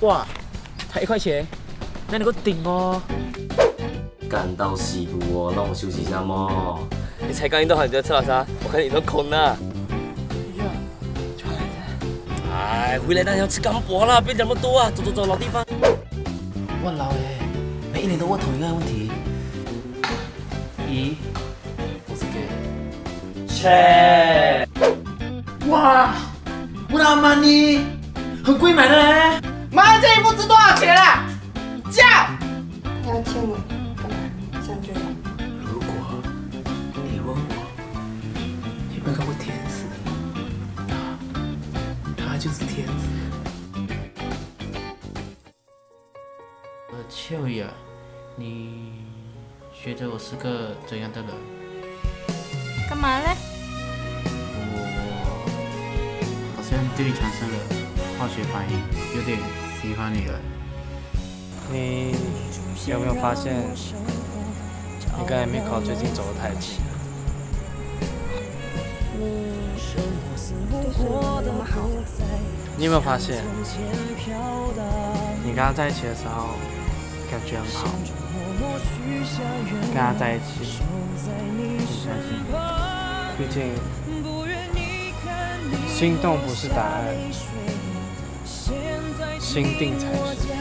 哇，才一块钱，那你给我顶哦！干到西部哦，让我休息一下嘛。你才刚运动好你就吃了啥？我看你都空了。哎，回来当然要吃干锅了，别讲那么多啊！走走走，老地方。我老哎，每一年都问同一个问题。一，我是 gay。切！哇，我的阿玛尼，很贵买的嘞。妈，这衣服值多少钱啊？叫！你要亲我干嘛？想追我？如果你问我有没有看过天使，他他就是天使。呃，秋雅，你觉得我是个怎样的人？干嘛嘞？我好像对你产生了化学反应，有点喜欢你了。你有没有发现，你跟 M 考最近走得太近？对所有人那么好，你有没有发现，你跟他在一起的时候感觉很好，跟他在一起很开心。毕竟，心动不是答案，心定才是。